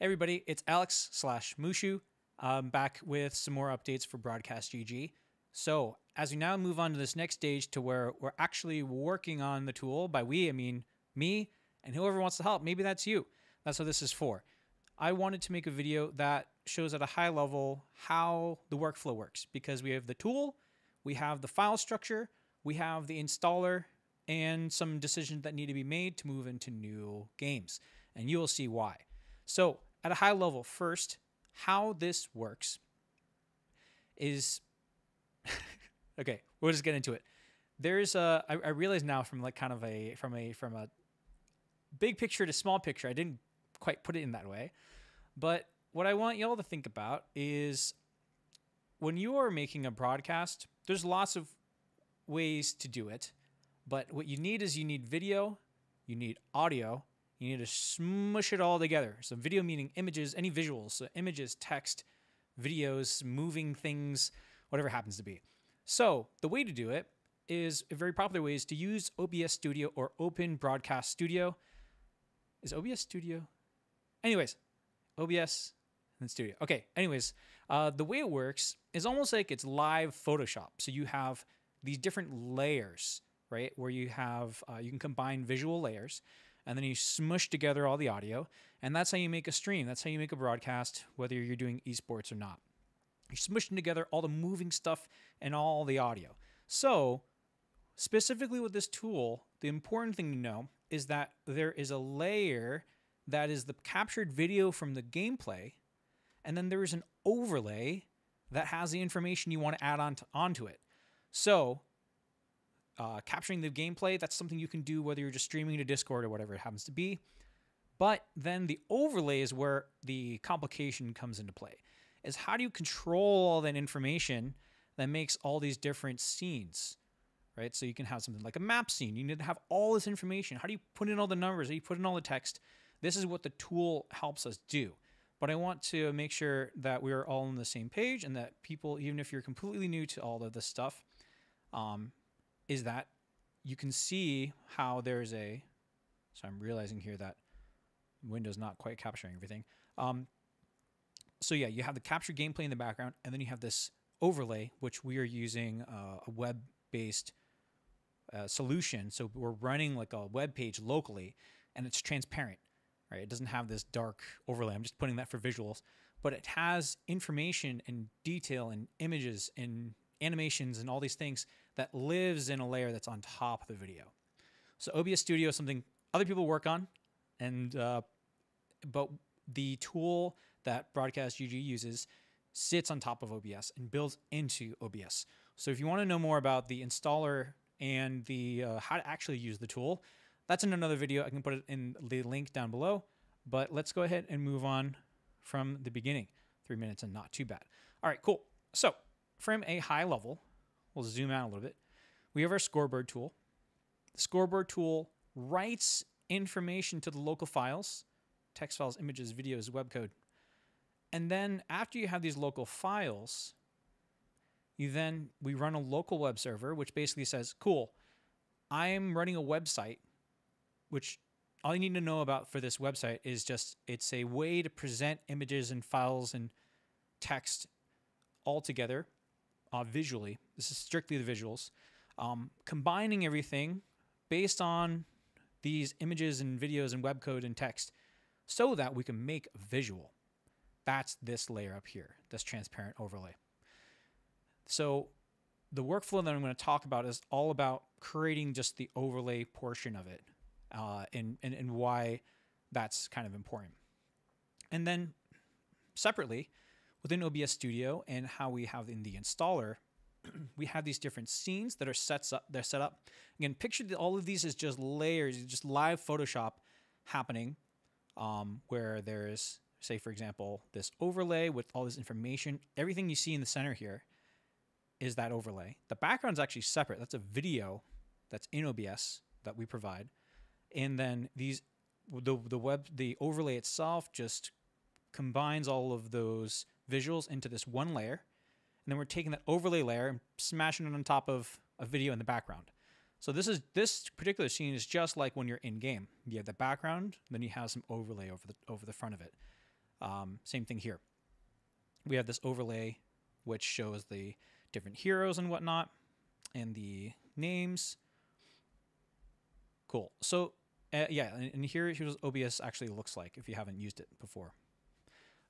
everybody, it's Alex slash Mooshu. I'm back with some more updates for Broadcast GG. So, as we now move on to this next stage to where we're actually working on the tool, by we, I mean me and whoever wants to help, maybe that's you. That's what this is for. I wanted to make a video that shows at a high level how the workflow works because we have the tool, we have the file structure, we have the installer, and some decisions that need to be made to move into new games. And you will see why. So, at a high level, first, how this works is okay. We'll just get into it. There's a I, I realize now from like kind of a from a from a big picture to small picture. I didn't quite put it in that way, but what I want y'all to think about is when you are making a broadcast. There's lots of ways to do it, but what you need is you need video, you need audio, you need to smush it all together. So, video meaning images, any visuals, so images, text, videos, moving things, whatever happens to be. So, the way to do it is a very popular way is to use OBS Studio or Open Broadcast Studio. Is OBS Studio? Anyways, OBS and Studio. Okay, anyways, uh, the way it works is almost like it's live Photoshop. So you have these different layers, right? Where you have, uh, you can combine visual layers and then you smush together all the audio. And that's how you make a stream. That's how you make a broadcast, whether you're doing esports or not. You're smushing together all the moving stuff and all the audio. So, specifically with this tool, the important thing to know is that there is a layer that is the captured video from the gameplay, and then there is an overlay that has the information you want to add on to, onto it. So, uh, capturing the gameplay, that's something you can do whether you're just streaming to Discord or whatever it happens to be. But then the overlay is where the complication comes into play. Is how do you control all that information that makes all these different scenes, right? So you can have something like a map scene. You need to have all this information. How do you put in all the numbers? How do you put in all the text? This is what the tool helps us do. But I want to make sure that we are all on the same page and that people, even if you're completely new to all of this stuff, um, is that you can see how there's a. So I'm realizing here that Windows not quite capturing everything. Um, so yeah, you have the capture gameplay in the background, and then you have this overlay, which we are using uh, a web-based uh, solution. So we're running like a web page locally, and it's transparent, right? It doesn't have this dark overlay. I'm just putting that for visuals, but it has information and detail and images and animations and all these things that lives in a layer that's on top of the video. So OBS Studio is something other people work on, and uh, but the tool that Broadcast GG uses sits on top of OBS and builds into OBS. So if you want to know more about the installer and the uh, how to actually use the tool, that's in another video. I can put it in the link down below. But let's go ahead and move on from the beginning. Three minutes and not too bad. All right, cool. So from a high level, we'll zoom out a little bit. We have our scoreboard tool. The scoreboard tool writes information to the local files, text files, images, videos, web code. And then after you have these local files, you then we run a local web server, which basically says, cool, I'm running a website, which all you need to know about for this website is just it's a way to present images and files and text all together uh, visually. This is strictly the visuals. Um, combining everything based on these images and videos and web code and text so that we can make a visual. That's this layer up here, this transparent overlay. So the workflow that I'm going to talk about is all about creating just the overlay portion of it uh, and, and, and why that's kind of important. And then separately, within OBS Studio and how we have in the installer, we have these different scenes that are sets up. They're set up. Again, picture all of these is just layers, just live Photoshop happening, um, where there's, say, for example, this overlay with all this information. Everything you see in the center here is that overlay. The background is actually separate. That's a video that's in OBS that we provide, and then these the the web the overlay itself just combines all of those visuals into this one layer. And then we're taking that overlay layer and smashing it on top of a video in the background. So this is this particular scene is just like when you're in game. You have the background, then you have some overlay over the over the front of it. Um, same thing here. We have this overlay, which shows the different heroes and whatnot, and the names. Cool. So uh, yeah, and, here here's what OBS actually looks like if you haven't used it before.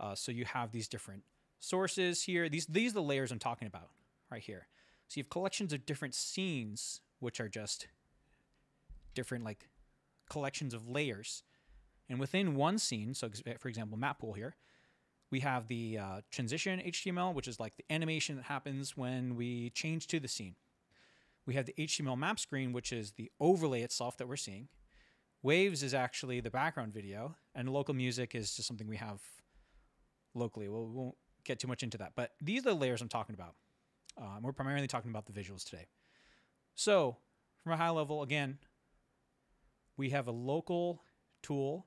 Uh, so you have these different sources here. These these are the layers I'm talking about right here. So you have collections of different scenes, which are just different like collections of layers. And within one scene, so for example, map pool here, we have the uh, transition HTML, which is like the animation that happens when we change to the scene. We have the HTML map screen, which is the overlay itself that we're seeing. Waves is actually the background video, and local music is just something we have locally. We'll, we won't get too much into that, but these are the layers I'm talking about. Um, we're primarily talking about the visuals today. So, from a high level, again, we have a local tool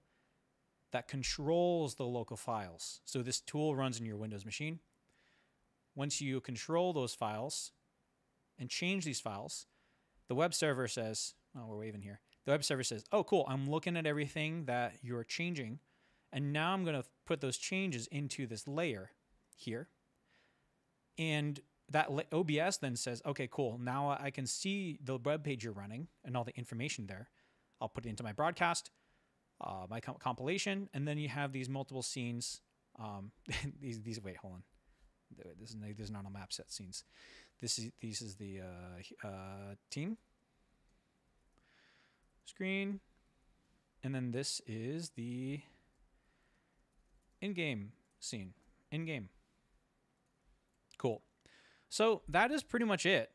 that controls the local files. So, this tool runs in your Windows machine. Once you control those files and change these files, the web server says, oh, we're waving here. The web server says, oh, cool, I'm looking at everything that you're changing. And now I'm going to put those changes into this layer here. And that OBS then says, okay, cool. Now I can see the web page you're running and all the information there. I'll put it into my broadcast, uh, my comp- compilation, and then you have these multiple scenes. Um, these, these, wait, hold on. This is, this is not a map set scenes. This is, this is the uh, uh, team screen. And then this is the in-game scene. In-game. So that is pretty much it.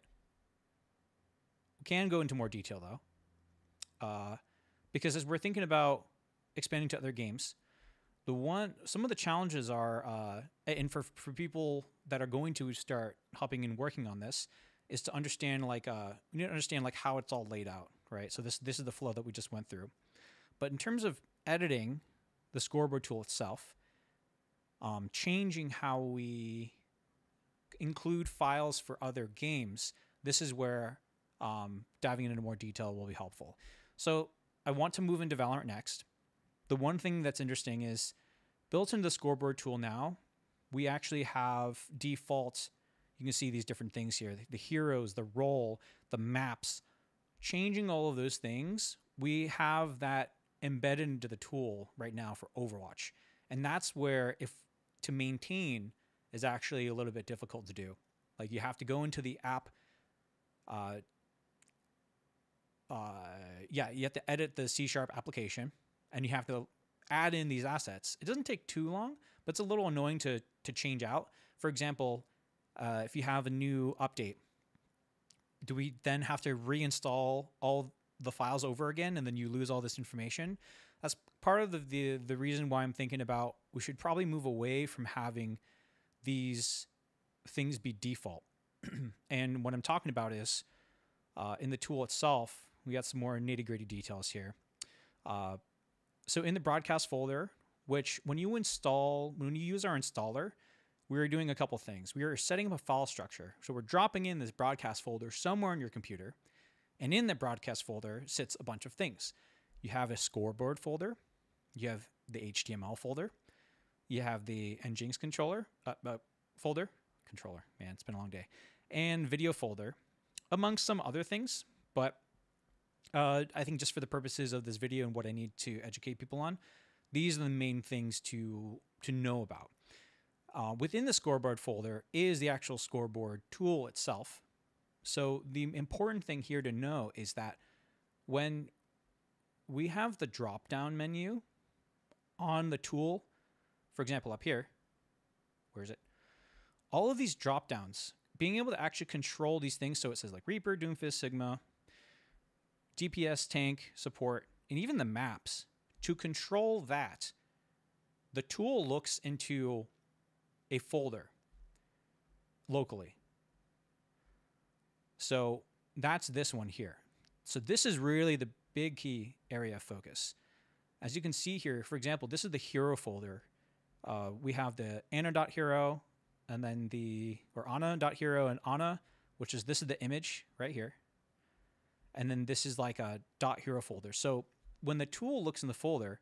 We can go into more detail though, uh, because as we're thinking about expanding to other games, the one some of the challenges are, uh, and for for people that are going to start hopping and working on this, is to understand like uh, we need to understand like how it's all laid out, right? So this this is the flow that we just went through, but in terms of editing the scoreboard tool itself, um, changing how we include files for other games, this is where um, diving into more detail will be helpful. So I want to move into Valorant next. The one thing that's interesting is built into the scoreboard tool now, we actually have default. You can see these different things here the heroes, the role, the maps. Changing all of those things, we have that embedded into the tool right now for Overwatch. And that's where, if to maintain is actually a little bit difficult to do. Like you have to go into the app. Uh, uh, yeah, you have to edit the C sharp application, and you have to add in these assets. It doesn't take too long, but it's a little annoying to to change out. For example, uh, if you have a new update, do we then have to reinstall all the files over again, and then you lose all this information? That's part of the the, the reason why I'm thinking about we should probably move away from having these things be default. and what I'm talking about is uh, in the tool itself, we got some more nitty gritty details here. Uh, so in the broadcast folder, which when you install, when you use our installer, we are doing a couple things. We are setting up a file structure. So we're dropping in this broadcast folder somewhere on your computer. And in that broadcast folder sits a bunch of things. You have a scoreboard folder, you have the HTML folder, you have the Nginx controller uh, uh, folder, controller. Man, it's been a long day, and video folder, amongst some other things. But uh, I think just for the purposes of this video and what I need to educate people on, these are the main things to to know about. Uh, within the scoreboard folder is the actual scoreboard tool itself. So the important thing here to know is that when we have the drop down menu on the tool for example, up here, where is it? All of these drop downs, being able to actually control these things. So it says like Reaper, Doomfist, Sigma, DPS, tank, support, and even the maps. To control that, the tool looks into a folder locally. So that's this one here. So this is really the big key area of focus. As you can see here, for example, this is the hero folder uh, we have the Ana.hero and then the, or Ana.hero and Ana, which is, this is the image right here. And then this is like a dot .hero folder. So when the tool looks in the folder,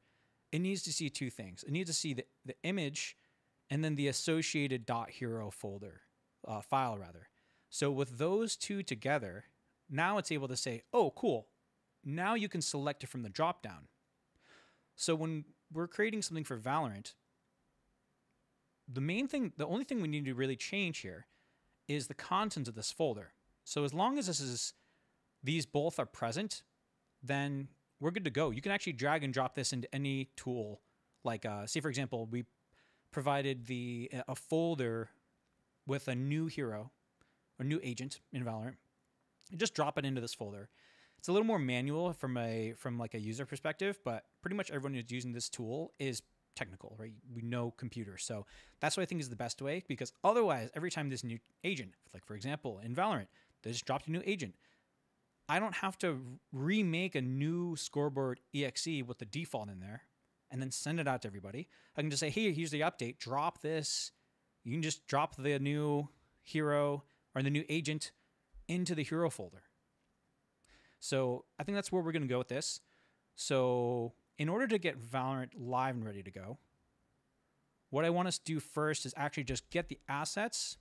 it needs to see two things. It needs to see the, the image and then the associated dot .hero folder uh, file rather. So with those two together, now it's able to say, oh, cool. Now you can select it from the dropdown. So when we're creating something for Valorant, the main thing, the only thing we need to really change here is the contents of this folder. So as long as this is, these both are present, then we're good to go. You can actually drag and drop this into any tool. Like, uh, say for example, we provided the a folder with a new hero, a new agent in Valorant. You just drop it into this folder. It's a little more manual from a from like a user perspective, but pretty much everyone who's using this tool is technical, right? We know computers. So that's what I think is the best way because otherwise, every time this new agent, like for example, in Valorant, they just dropped a new agent. I don't have to remake a new scoreboard exe with the default in there and then send it out to everybody. I can just say, hey, here's the update. Drop this. You can just drop the new hero or the new agent into the hero folder. So I think that's where we're going to go with this. So in order to get Valorant live and ready to go, what I want us to do first is actually just get the assets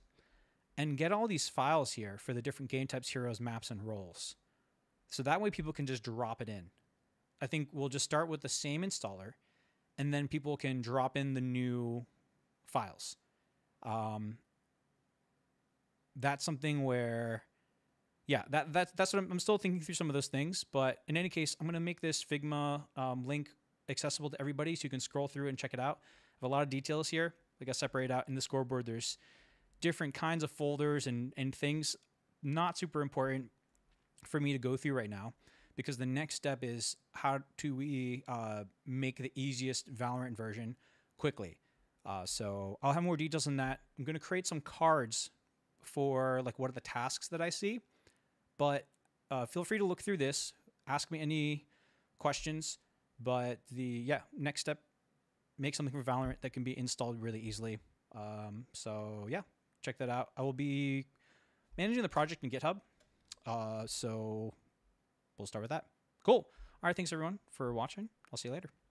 and get all these files here for the different game types, heroes, maps, and roles. So that way people can just drop it in. I think we'll just start with the same installer and then people can drop in the new files. Um, that's something where, yeah, that that's that's what I'm, I'm, still thinking through some of those things. But in any case, I'm gonna make this Figma um, link accessible to everybody, so you can scroll through and check it out. I have a lot of details here. Like I separate out in the scoreboard. There's different kinds of folders and and things not super important for me to go through right now because the next step is how do we uh, make the easiest Valorant version quickly. Uh, so I'll have more details on that. I'm going to create some cards for like what are the tasks that I see, but uh, feel free to look through this. Ask me any questions. But the yeah next step, make something for Valorant that can be installed really easily. Um, so yeah, check that out. I will be managing the project in GitHub. Uh, so we'll start with that. Cool. All right. Thanks everyone for watching. I'll see you later.